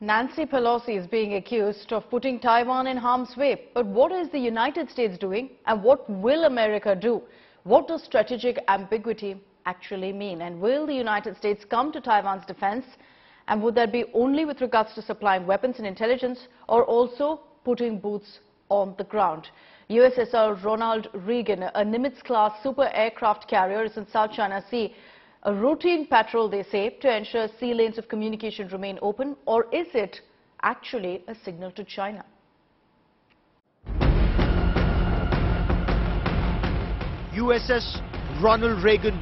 Nancy Pelosi is being accused of putting Taiwan in harm's way. But what is the United States doing and what will America do? What does strategic ambiguity actually mean? And will the United States come to Taiwan's defense? And would that be only with regards to supplying weapons and intelligence or also putting boots on the ground? USSR Ronald Reagan, a Nimitz-class super aircraft carrier, is in South China Sea a routine patrol, they say, to ensure sea lanes of communication remain open, or is it actually a signal to China? USS Ronald Reagan,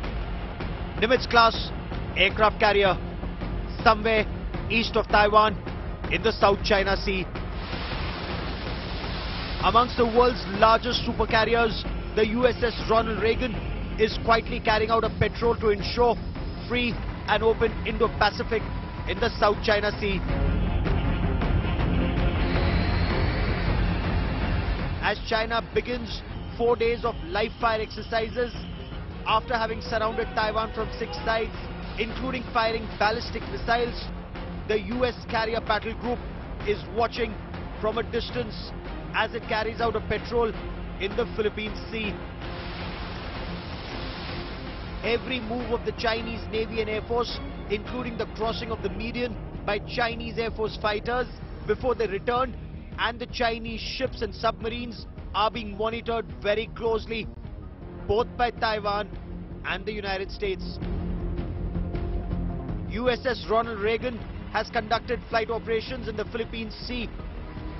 Nimitz-class aircraft carrier, somewhere east of Taiwan in the South China Sea. Amongst the world's largest supercarriers, the USS Ronald Reagan is quietly carrying out a patrol to ensure free and open Indo-Pacific in the South China Sea. As China begins four days of live fire exercises after having surrounded Taiwan from six sides, including firing ballistic missiles, the US carrier battle group is watching from a distance as it carries out a patrol in the Philippine Sea every move of the Chinese Navy and Air Force, including the crossing of the median by Chinese Air Force fighters before they returned, and the Chinese ships and submarines are being monitored very closely, both by Taiwan and the United States. USS Ronald Reagan has conducted flight operations in the Philippine Sea.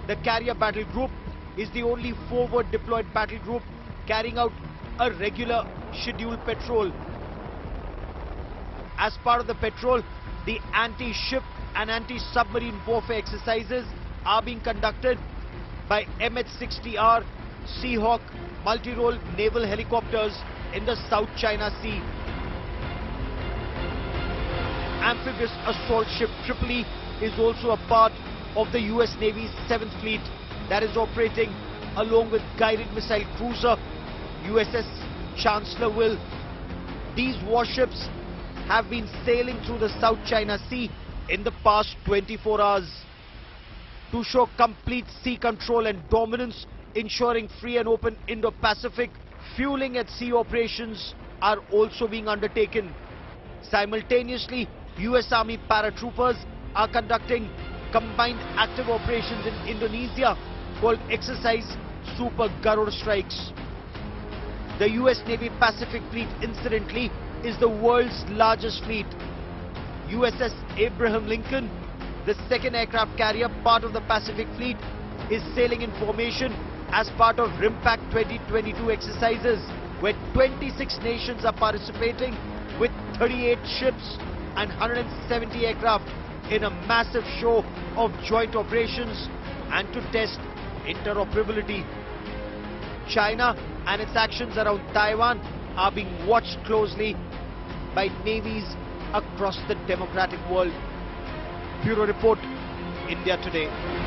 The carrier battle group is the only forward deployed battle group carrying out a regular scheduled patrol as part of the patrol, the anti-ship and anti-submarine warfare exercises are being conducted by MH-60R Seahawk multi-role naval helicopters in the South China Sea. Amphibious assault ship Tripoli is also a part of the US Navy's 7th Fleet that is operating along with guided missile cruiser USS Chancellorsville. These warships have been sailing through the South China Sea in the past 24 hours to show complete sea control and dominance, ensuring free and open Indo-Pacific. Fueling at sea operations are also being undertaken. Simultaneously, US Army paratroopers are conducting combined active operations in Indonesia called Exercise Super Garuda Strikes. The US Navy Pacific Fleet incidentally is the world's largest fleet. USS Abraham Lincoln, the second aircraft carrier part of the Pacific Fleet, is sailing in formation as part of RIMPAC 2022 exercises where 26 nations are participating with 38 ships and 170 aircraft in a massive show of joint operations and to test interoperability. China and its actions around Taiwan are being watched closely by navies across the democratic world. Bureau Report, India Today.